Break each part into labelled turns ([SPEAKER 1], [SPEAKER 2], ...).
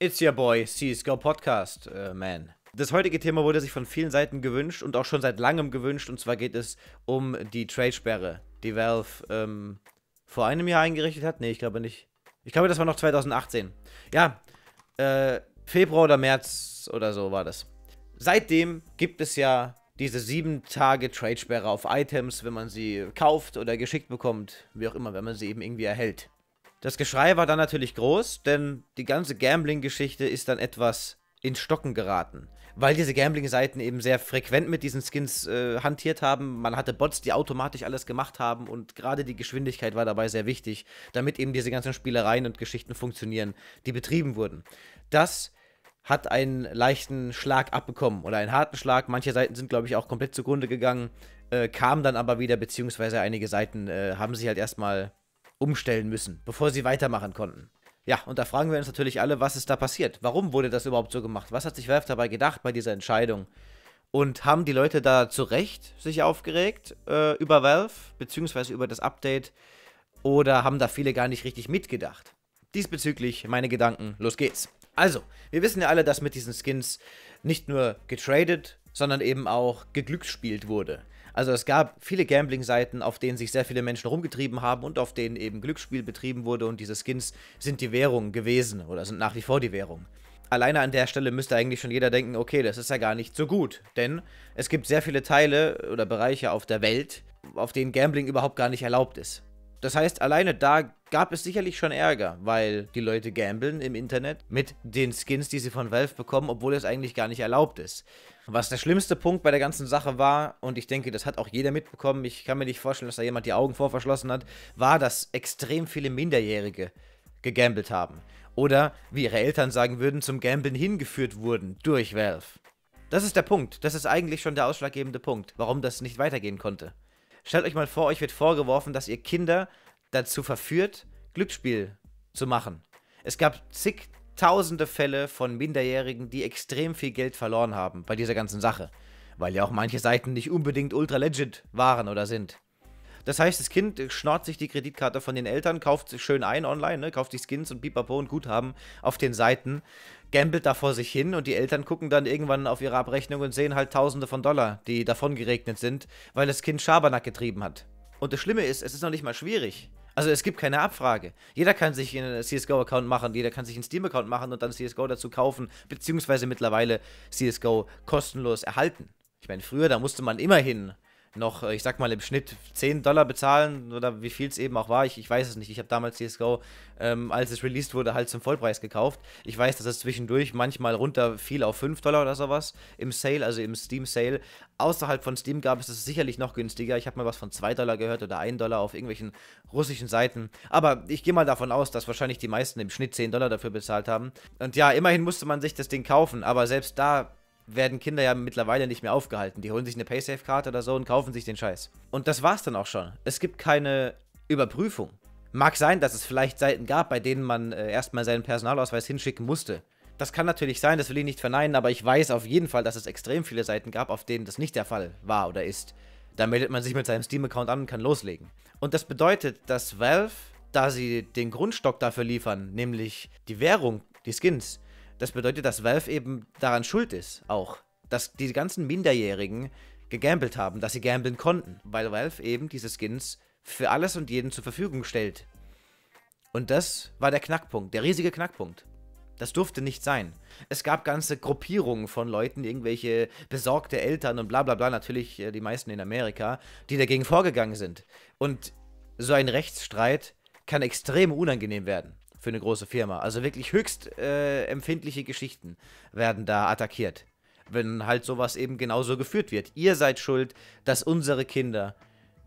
[SPEAKER 1] It's your boy, CSGO Podcast, uh, man. Das heutige Thema wurde sich von vielen Seiten gewünscht und auch schon seit langem gewünscht. Und zwar geht es um die Trade-Sperre, die Valve ähm, vor einem Jahr eingerichtet hat. Nee, ich glaube nicht. Ich glaube, das war noch 2018. Ja, äh, Februar oder März oder so war das. Seitdem gibt es ja diese sieben Tage Trade-Sperre auf Items, wenn man sie kauft oder geschickt bekommt, wie auch immer, wenn man sie eben irgendwie erhält. Das Geschrei war dann natürlich groß, denn die ganze Gambling-Geschichte ist dann etwas ins Stocken geraten. Weil diese Gambling-Seiten eben sehr frequent mit diesen Skins äh, hantiert haben. Man hatte Bots, die automatisch alles gemacht haben und gerade die Geschwindigkeit war dabei sehr wichtig, damit eben diese ganzen Spielereien und Geschichten funktionieren, die betrieben wurden. Das hat einen leichten Schlag abbekommen oder einen harten Schlag. Manche Seiten sind, glaube ich, auch komplett zugrunde gegangen, äh, kamen dann aber wieder, beziehungsweise einige Seiten äh, haben sich halt erstmal umstellen müssen, bevor sie weitermachen konnten. Ja, und da fragen wir uns natürlich alle, was ist da passiert? Warum wurde das überhaupt so gemacht? Was hat sich Valve dabei gedacht bei dieser Entscheidung? Und haben die Leute da zu Recht sich aufgeregt äh, über Valve, beziehungsweise über das Update? Oder haben da viele gar nicht richtig mitgedacht? Diesbezüglich meine Gedanken, los geht's. Also, wir wissen ja alle, dass mit diesen Skins nicht nur getradet, sondern eben auch geglücksspielt wurde. Also es gab viele Gambling-Seiten, auf denen sich sehr viele Menschen rumgetrieben haben und auf denen eben Glücksspiel betrieben wurde und diese Skins sind die Währung gewesen oder sind nach wie vor die Währung. Alleine an der Stelle müsste eigentlich schon jeder denken, okay, das ist ja gar nicht so gut, denn es gibt sehr viele Teile oder Bereiche auf der Welt, auf denen Gambling überhaupt gar nicht erlaubt ist. Das heißt, alleine da gab es sicherlich schon Ärger, weil die Leute gamblen im Internet mit den Skins, die sie von Valve bekommen, obwohl es eigentlich gar nicht erlaubt ist. Was der schlimmste Punkt bei der ganzen Sache war, und ich denke, das hat auch jeder mitbekommen, ich kann mir nicht vorstellen, dass da jemand die Augen vorverschlossen hat, war, dass extrem viele Minderjährige gegambelt haben. Oder, wie ihre Eltern sagen würden, zum Gambeln hingeführt wurden durch Valve. Das ist der Punkt. Das ist eigentlich schon der ausschlaggebende Punkt, warum das nicht weitergehen konnte. Stellt euch mal vor, euch wird vorgeworfen, dass ihr Kinder dazu verführt, Glücksspiel zu machen. Es gab zig tausende Fälle von Minderjährigen, die extrem viel Geld verloren haben bei dieser ganzen Sache. Weil ja auch manche Seiten nicht unbedingt ultra legit waren oder sind. Das heißt, das Kind schnort sich die Kreditkarte von den Eltern, kauft sich schön ein online, ne, kauft sich Skins und Pipapo und Guthaben auf den Seiten, gambelt da vor sich hin und die Eltern gucken dann irgendwann auf ihre Abrechnung und sehen halt Tausende von Dollar, die davon geregnet sind, weil das Kind Schabernack getrieben hat. Und das Schlimme ist, es ist noch nicht mal schwierig. Also es gibt keine Abfrage. Jeder kann sich einen CSGO-Account machen, jeder kann sich einen Steam-Account machen und dann CSGO dazu kaufen, beziehungsweise mittlerweile CSGO kostenlos erhalten. Ich meine, früher, da musste man immerhin noch, äh, ich sag mal, im Schnitt 10 Dollar bezahlen oder wie viel es eben auch war. Ich, ich weiß es nicht. Ich habe damals CSGO, ähm, als es released wurde, halt zum Vollpreis gekauft. Ich weiß, dass es zwischendurch manchmal runter fiel auf 5 Dollar oder sowas im Sale, also im Steam Sale. Außerhalb von Steam gab es es sicherlich noch günstiger. Ich habe mal was von 2 Dollar gehört oder 1 Dollar auf irgendwelchen russischen Seiten. Aber ich gehe mal davon aus, dass wahrscheinlich die meisten im Schnitt 10 Dollar dafür bezahlt haben. Und ja, immerhin musste man sich das Ding kaufen, aber selbst da werden Kinder ja mittlerweile nicht mehr aufgehalten. Die holen sich eine Paysafe-Karte oder so und kaufen sich den Scheiß. Und das war's dann auch schon. Es gibt keine Überprüfung. Mag sein, dass es vielleicht Seiten gab, bei denen man äh, erstmal seinen Personalausweis hinschicken musste. Das kann natürlich sein, das will ich nicht verneinen, aber ich weiß auf jeden Fall, dass es extrem viele Seiten gab, auf denen das nicht der Fall war oder ist. Da meldet man sich mit seinem Steam-Account an und kann loslegen. Und das bedeutet, dass Valve, da sie den Grundstock dafür liefern, nämlich die Währung, die Skins, das bedeutet, dass Valve eben daran schuld ist, auch. Dass die ganzen Minderjährigen gegambelt haben, dass sie gambeln konnten, weil Valve eben diese Skins für alles und jeden zur Verfügung stellt. Und das war der Knackpunkt, der riesige Knackpunkt. Das durfte nicht sein. Es gab ganze Gruppierungen von Leuten, irgendwelche besorgte Eltern und bla bla bla, natürlich äh, die meisten in Amerika, die dagegen vorgegangen sind. Und so ein Rechtsstreit kann extrem unangenehm werden für eine große Firma. Also wirklich höchst äh, empfindliche Geschichten werden da attackiert. Wenn halt sowas eben genauso geführt wird. Ihr seid schuld, dass unsere Kinder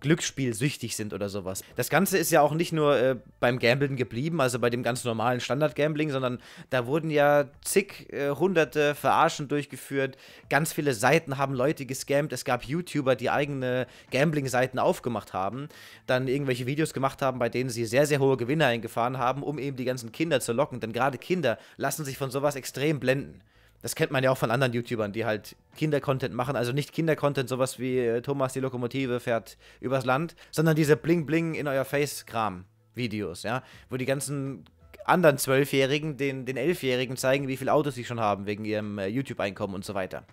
[SPEAKER 1] glücksspielsüchtig sind oder sowas. Das Ganze ist ja auch nicht nur äh, beim Gamblen geblieben, also bei dem ganz normalen Standard-Gambling, sondern da wurden ja zig äh, hunderte Verarschen durchgeführt. Ganz viele Seiten haben Leute gescammt. Es gab YouTuber, die eigene Gambling-Seiten aufgemacht haben, dann irgendwelche Videos gemacht haben, bei denen sie sehr, sehr hohe Gewinne eingefahren haben, um eben die ganzen Kinder zu locken. Denn gerade Kinder lassen sich von sowas extrem blenden. Das kennt man ja auch von anderen YouTubern, die halt Kinder-Content machen. Also nicht Kinder-Content, sowas wie äh, Thomas die Lokomotive fährt übers Land, sondern diese Bling-Bling in euer Face-Kram-Videos, ja. Wo die ganzen anderen Zwölfjährigen, den, den Elfjährigen zeigen, wie viele Autos sie schon haben wegen ihrem äh, YouTube-Einkommen und so weiter.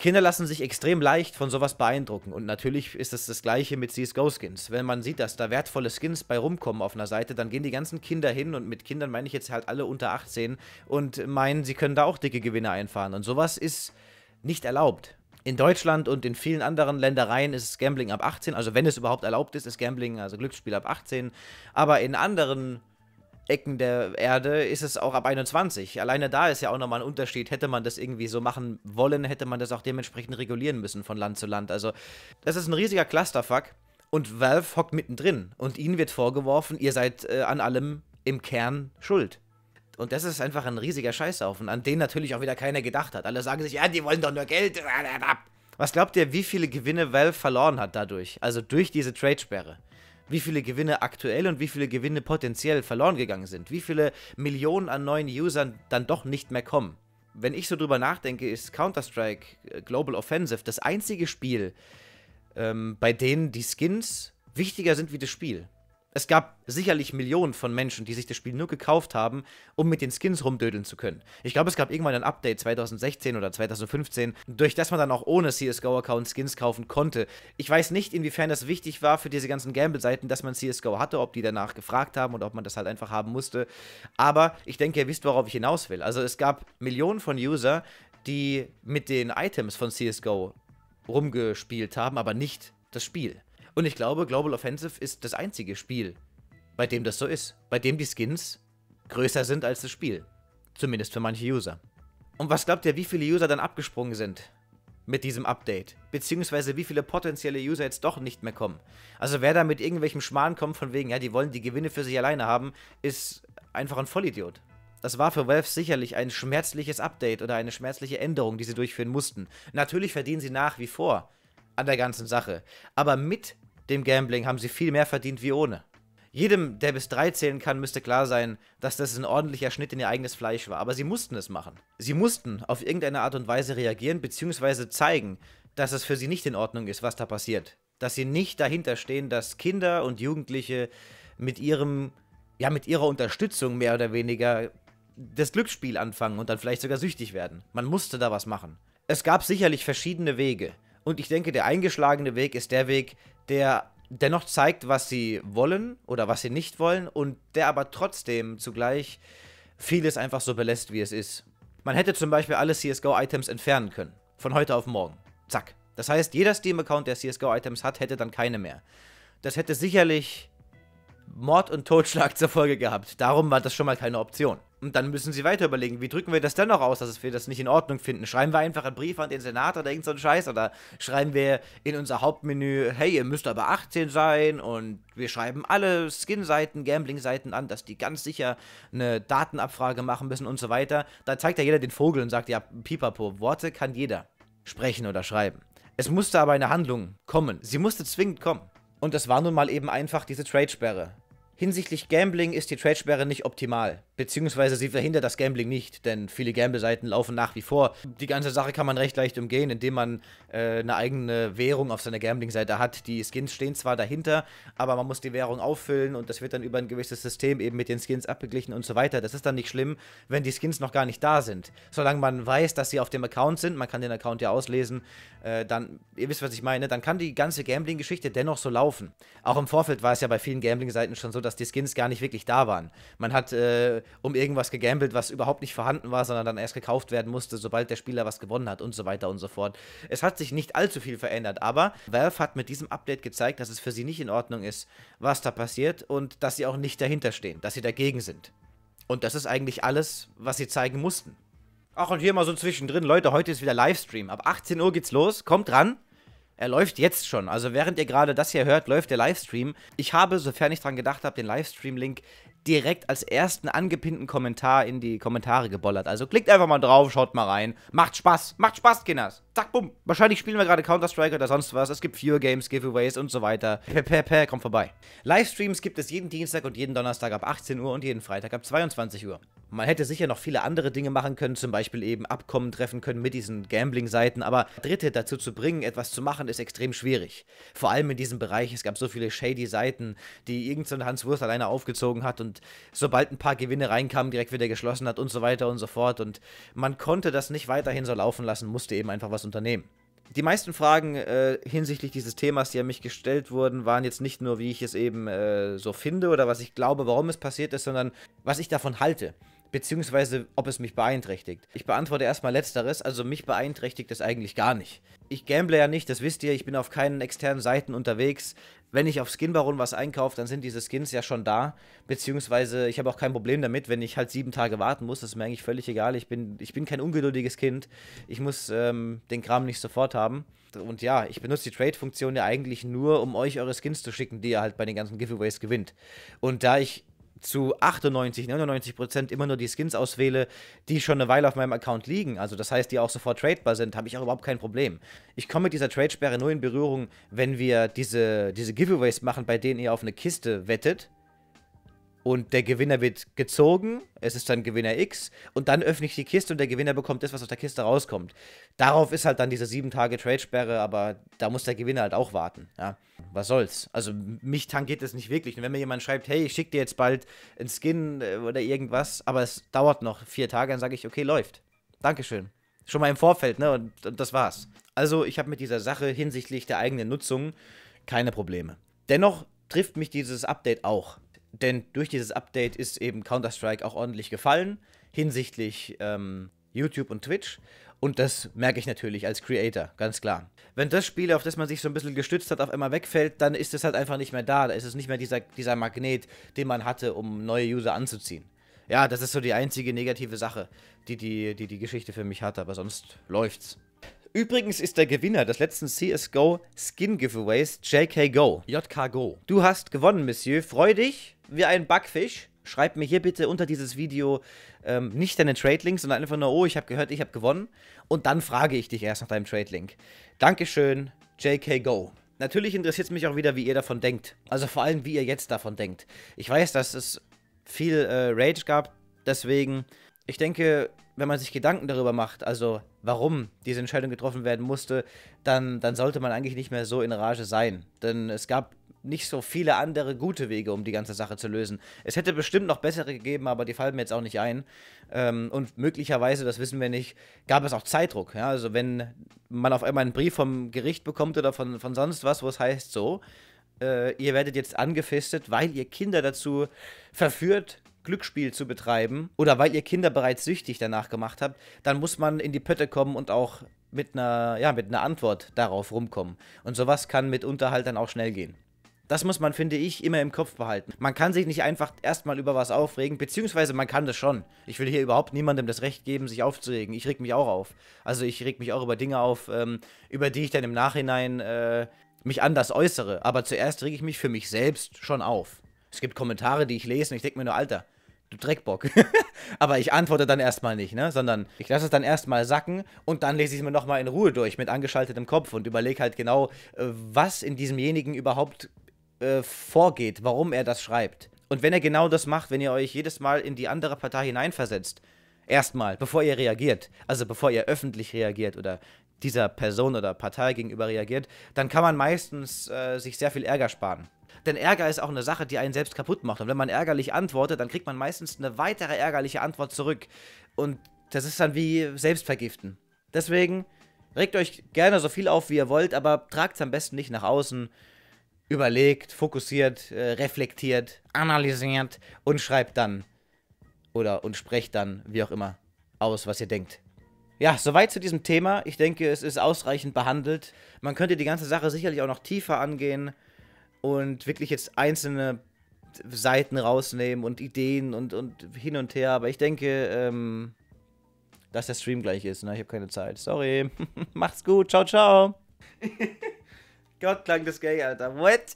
[SPEAKER 1] Kinder lassen sich extrem leicht von sowas beeindrucken. Und natürlich ist es das gleiche mit CSGO-Skins. Wenn man sieht, dass da wertvolle Skins bei rumkommen auf einer Seite, dann gehen die ganzen Kinder hin. Und mit Kindern meine ich jetzt halt alle unter 18 und meinen, sie können da auch dicke Gewinne einfahren. Und sowas ist nicht erlaubt. In Deutschland und in vielen anderen Ländereien ist Gambling ab 18, also wenn es überhaupt erlaubt ist, ist Gambling, also Glücksspiel ab 18, aber in anderen Ecken der Erde ist es auch ab 21. Alleine da ist ja auch nochmal ein Unterschied. Hätte man das irgendwie so machen wollen, hätte man das auch dementsprechend regulieren müssen von Land zu Land. Also, das ist ein riesiger Clusterfuck und Valve hockt mittendrin und ihnen wird vorgeworfen, ihr seid äh, an allem im Kern schuld. Und das ist einfach ein riesiger Scheißhaufen, an den natürlich auch wieder keiner gedacht hat. Alle sagen sich, ja, die wollen doch nur Geld. Was glaubt ihr, wie viele Gewinne Valve verloren hat dadurch? Also durch diese Trade-Sperre? Wie viele Gewinne aktuell und wie viele Gewinne potenziell verloren gegangen sind, wie viele Millionen an neuen Usern dann doch nicht mehr kommen. Wenn ich so drüber nachdenke, ist Counter-Strike äh, Global Offensive das einzige Spiel, ähm, bei denen die Skins wichtiger sind wie das Spiel. Es gab sicherlich Millionen von Menschen, die sich das Spiel nur gekauft haben, um mit den Skins rumdödeln zu können. Ich glaube, es gab irgendwann ein Update 2016 oder 2015, durch das man dann auch ohne CSGO-Account Skins kaufen konnte. Ich weiß nicht, inwiefern das wichtig war für diese ganzen Gamble-Seiten, dass man CSGO hatte, ob die danach gefragt haben oder ob man das halt einfach haben musste. Aber ich denke, ihr wisst, worauf ich hinaus will. Also es gab Millionen von User, die mit den Items von CSGO rumgespielt haben, aber nicht das Spiel. Und ich glaube, Global Offensive ist das einzige Spiel, bei dem das so ist. Bei dem die Skins größer sind als das Spiel. Zumindest für manche User. Und was glaubt ihr, wie viele User dann abgesprungen sind mit diesem Update? Beziehungsweise wie viele potenzielle User jetzt doch nicht mehr kommen? Also wer da mit irgendwelchem Schmarrn kommt von wegen, ja, die wollen die Gewinne für sich alleine haben, ist einfach ein Vollidiot. Das war für Valve sicherlich ein schmerzliches Update oder eine schmerzliche Änderung, die sie durchführen mussten. Natürlich verdienen sie nach wie vor an der ganzen Sache. Aber mit dem Gambling haben sie viel mehr verdient wie ohne. Jedem, der bis drei zählen kann, müsste klar sein, dass das ein ordentlicher Schnitt in ihr eigenes Fleisch war. Aber sie mussten es machen. Sie mussten auf irgendeine Art und Weise reagieren, beziehungsweise zeigen, dass es für sie nicht in Ordnung ist, was da passiert. Dass sie nicht dahinter stehen, dass Kinder und Jugendliche mit ihrem, ja, mit ihrer Unterstützung mehr oder weniger das Glücksspiel anfangen und dann vielleicht sogar süchtig werden. Man musste da was machen. Es gab sicherlich verschiedene Wege. Und ich denke, der eingeschlagene Weg ist der Weg, der dennoch zeigt, was sie wollen oder was sie nicht wollen und der aber trotzdem zugleich vieles einfach so belässt, wie es ist. Man hätte zum Beispiel alle CSGO-Items entfernen können. Von heute auf morgen. Zack. Das heißt, jeder Steam-Account, der CSGO-Items hat, hätte dann keine mehr. Das hätte sicherlich Mord und Totschlag zur Folge gehabt. Darum war das schon mal keine Option. Und dann müssen sie weiter überlegen, wie drücken wir das denn noch aus, dass wir das nicht in Ordnung finden? Schreiben wir einfach einen Brief an den Senat oder irgend so Scheiß? Oder schreiben wir in unser Hauptmenü, hey, ihr müsst aber 18 sein und wir schreiben alle Skin-Seiten, Gambling-Seiten an, dass die ganz sicher eine Datenabfrage machen müssen und so weiter. Da zeigt ja jeder den Vogel und sagt, ja, pipapo, Worte kann jeder sprechen oder schreiben. Es musste aber eine Handlung kommen. Sie musste zwingend kommen. Und das war nun mal eben einfach diese Trade-Sperre. Hinsichtlich Gambling ist die Trade-Sperre nicht optimal, beziehungsweise sie verhindert das Gambling nicht, denn viele Gamble-Seiten laufen nach wie vor. Die ganze Sache kann man recht leicht umgehen, indem man äh, eine eigene Währung auf seiner Gambling-Seite hat. Die Skins stehen zwar dahinter, aber man muss die Währung auffüllen und das wird dann über ein gewisses System eben mit den Skins abgeglichen und so weiter. Das ist dann nicht schlimm, wenn die Skins noch gar nicht da sind. Solange man weiß, dass sie auf dem Account sind, man kann den Account ja auslesen, äh, dann, ihr wisst, was ich meine, dann kann die ganze Gambling-Geschichte dennoch so laufen. Auch im Vorfeld war es ja bei vielen Gambling-Seiten schon so, dass die Skins gar nicht wirklich da waren. Man hat äh, um irgendwas gegambelt, was überhaupt nicht vorhanden war, sondern dann erst gekauft werden musste, sobald der Spieler was gewonnen hat und so weiter und so fort. Es hat sich nicht allzu viel verändert, aber Valve hat mit diesem Update gezeigt, dass es für sie nicht in Ordnung ist, was da passiert und dass sie auch nicht dahinter stehen, dass sie dagegen sind. Und das ist eigentlich alles, was sie zeigen mussten. Ach, und hier mal so zwischendrin, Leute, heute ist wieder Livestream. Ab 18 Uhr geht's los, kommt dran. Er läuft jetzt schon. Also während ihr gerade das hier hört, läuft der Livestream. Ich habe, sofern ich dran gedacht habe, den Livestream-Link direkt als ersten angepinnten Kommentar in die Kommentare gebollert. Also klickt einfach mal drauf, schaut mal rein. Macht Spaß, macht Spaß, Kinders. Zack, bumm. Wahrscheinlich spielen wir gerade Counter-Strike oder sonst was. Es gibt Viewer Games, Giveaways und so weiter. Pepepe, kommt vorbei. Livestreams gibt es jeden Dienstag und jeden Donnerstag ab 18 Uhr und jeden Freitag ab 22 Uhr. Man hätte sicher noch viele andere Dinge machen können, zum Beispiel eben Abkommen treffen können mit diesen Gambling-Seiten, aber Dritte dazu zu bringen, etwas zu machen, ist extrem schwierig. Vor allem in diesem Bereich, es gab so viele shady Seiten, die irgendein Hans Wurst alleine aufgezogen hat und sobald ein paar Gewinne reinkamen, direkt wieder geschlossen hat und so weiter und so fort. Und man konnte das nicht weiterhin so laufen lassen, musste eben einfach was unternehmen. Die meisten Fragen äh, hinsichtlich dieses Themas, die an mich gestellt wurden, waren jetzt nicht nur, wie ich es eben äh, so finde oder was ich glaube, warum es passiert ist, sondern was ich davon halte beziehungsweise ob es mich beeinträchtigt. Ich beantworte erstmal letzteres, also mich beeinträchtigt es eigentlich gar nicht. Ich gamble ja nicht, das wisst ihr, ich bin auf keinen externen Seiten unterwegs. Wenn ich auf Skinbaron was einkaufe, dann sind diese Skins ja schon da, beziehungsweise ich habe auch kein Problem damit, wenn ich halt sieben Tage warten muss, das ist mir eigentlich völlig egal. Ich bin, ich bin kein ungeduldiges Kind, ich muss ähm, den Kram nicht sofort haben. Und ja, ich benutze die Trade-Funktion ja eigentlich nur, um euch eure Skins zu schicken, die ihr halt bei den ganzen Giveaways gewinnt. Und da ich zu 98, 99 Prozent immer nur die Skins auswähle, die schon eine Weile auf meinem Account liegen, also das heißt, die auch sofort tradebar sind, habe ich auch überhaupt kein Problem. Ich komme mit dieser Tradesperre nur in Berührung, wenn wir diese, diese Giveaways machen, bei denen ihr auf eine Kiste wettet und der Gewinner wird gezogen, es ist dann Gewinner X und dann öffne ich die Kiste und der Gewinner bekommt das, was aus der Kiste rauskommt. Darauf ist halt dann diese 7 Tage Trade-Sperre, aber da muss der Gewinner halt auch warten. Ja, was soll's. Also mich tangiert das nicht wirklich. Und wenn mir jemand schreibt, hey, ich schicke dir jetzt bald einen Skin äh, oder irgendwas, aber es dauert noch vier Tage, dann sage ich, okay, läuft. Dankeschön. Schon mal im Vorfeld, ne? Und, und das war's. Also ich habe mit dieser Sache hinsichtlich der eigenen Nutzung keine Probleme. Dennoch trifft mich dieses Update auch. Denn durch dieses Update ist eben Counter-Strike auch ordentlich gefallen hinsichtlich ähm, YouTube und Twitch. Und das merke ich natürlich als Creator, ganz klar. Wenn das Spiel, auf das man sich so ein bisschen gestützt hat, auf einmal wegfällt, dann ist es halt einfach nicht mehr da. Da ist es nicht mehr dieser, dieser Magnet, den man hatte, um neue User anzuziehen. Ja, das ist so die einzige negative Sache, die die, die, die Geschichte für mich hat, aber sonst läuft's. Übrigens ist der Gewinner des letzten CSGO Skin Giveaways JK Go. JK Go. Du hast gewonnen, Monsieur. Freu dich wie ein Backfisch. Schreib mir hier bitte unter dieses Video ähm, nicht deinen Trade-Link, sondern einfach nur, oh, ich habe gehört, ich habe gewonnen. Und dann frage ich dich erst nach deinem Trade-Link. Dankeschön, JK Go. Natürlich interessiert es mich auch wieder, wie ihr davon denkt. Also vor allem, wie ihr jetzt davon denkt. Ich weiß, dass es viel äh, Rage gab, deswegen, ich denke, wenn man sich Gedanken darüber macht, also warum diese Entscheidung getroffen werden musste, dann, dann sollte man eigentlich nicht mehr so in Rage sein. Denn es gab nicht so viele andere gute Wege, um die ganze Sache zu lösen. Es hätte bestimmt noch bessere gegeben, aber die fallen mir jetzt auch nicht ein. Ähm, und möglicherweise, das wissen wir nicht, gab es auch Zeitdruck. Ja? Also wenn man auf einmal einen Brief vom Gericht bekommt oder von, von sonst was, wo es heißt so, äh, ihr werdet jetzt angefistet, weil ihr Kinder dazu verführt, Glücksspiel zu betreiben oder weil ihr Kinder bereits süchtig danach gemacht habt, dann muss man in die Pötte kommen und auch mit einer, ja, mit einer Antwort darauf rumkommen. Und sowas kann mitunter halt dann auch schnell gehen. Das muss man, finde ich, immer im Kopf behalten. Man kann sich nicht einfach erstmal über was aufregen, beziehungsweise man kann das schon. Ich will hier überhaupt niemandem das Recht geben, sich aufzuregen. Ich reg mich auch auf. Also ich reg mich auch über Dinge auf, ähm, über die ich dann im Nachhinein äh, mich anders äußere. Aber zuerst reg ich mich für mich selbst schon auf. Es gibt Kommentare, die ich lese und ich denke mir nur, Alter, du Dreckbock. Aber ich antworte dann erstmal nicht, ne? Sondern ich lasse es dann erstmal sacken und dann lese ich es mir nochmal in Ruhe durch mit angeschaltetem Kopf und überlege halt genau, äh, was in diesemjenigen überhaupt äh, vorgeht, warum er das schreibt. Und wenn er genau das macht, wenn ihr euch jedes Mal in die andere Partei hineinversetzt, erstmal, bevor ihr reagiert, also bevor ihr öffentlich reagiert oder dieser Person oder Partei gegenüber reagiert, dann kann man meistens äh, sich sehr viel Ärger sparen. Denn Ärger ist auch eine Sache, die einen selbst kaputt macht. Und wenn man ärgerlich antwortet, dann kriegt man meistens eine weitere ärgerliche Antwort zurück. Und das ist dann wie Selbstvergiften. Deswegen regt euch gerne so viel auf, wie ihr wollt, aber tragt es am besten nicht nach außen überlegt, fokussiert, äh, reflektiert, analysiert und schreibt dann oder und sprecht dann, wie auch immer, aus, was ihr denkt. Ja, soweit zu diesem Thema. Ich denke, es ist ausreichend behandelt. Man könnte die ganze Sache sicherlich auch noch tiefer angehen und wirklich jetzt einzelne Seiten rausnehmen und Ideen und, und hin und her. Aber ich denke, ähm, dass der Stream gleich ist. Ne? Ich habe keine Zeit. Sorry. Macht's gut. Ciao, ciao. Gott klang das gay, Alter. What?